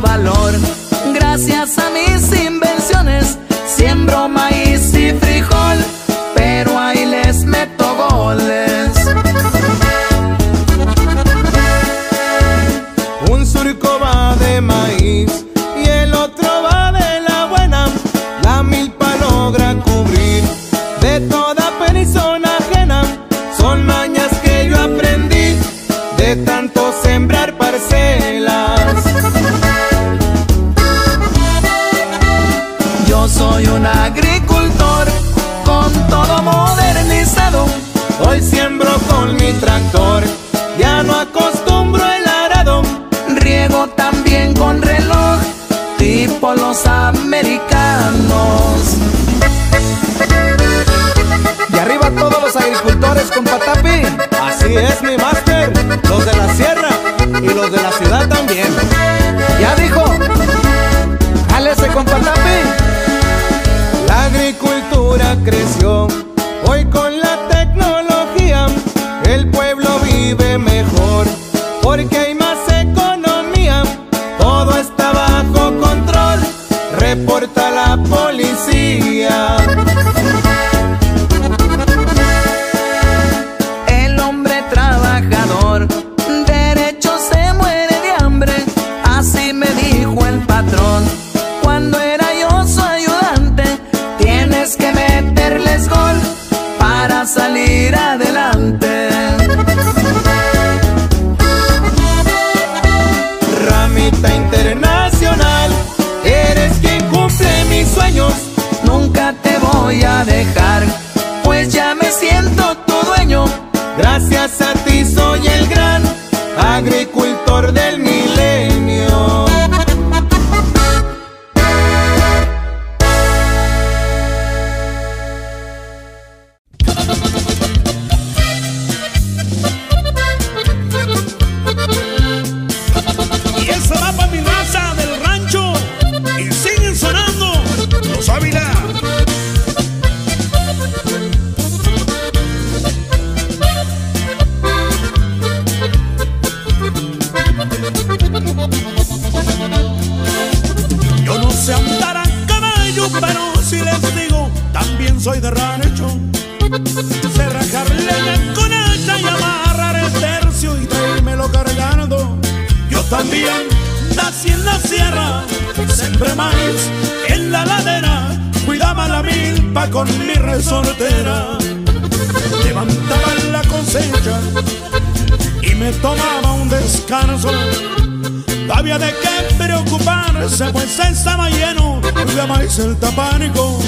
valor. americanos. Y arriba todos los agricultores con patapi. Así es, mi máster. Los de la sierra y los de la ciudad también. Ya dijo, jálese con patapi. La agricultura creció, hoy con la tecnología, el pueblo vive mejor, porque hay más. Reporta la policía. El hombre trabajador, derecho se muere de hambre, así me dijo el patrón. Cuando era yo su ayudante, tienes que meterles gol para salir adelante. Siento tu dueño. Gracias a ti soy el gran agricultor soy de rancho Sé rajar leña con hacha Y amarrar el tercio Y traérmelo cargando yo también nací en la sierra, sembré maíz en la ladera, cuidaba la milpa con mi resortera. Levantaba la cosecha y me tomaba un descanso. No había de qué preocuparse, pues estaba lleno de maíz el tapánico.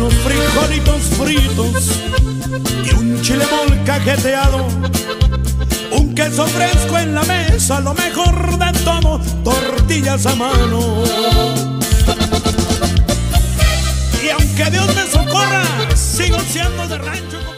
Unos frijolitos fritos y un chile molcajeteado. Un queso fresco en la mesa, lo mejor de todo, tortillas a mano. Y aunque Dios me socorra, sigo siendo de rancho.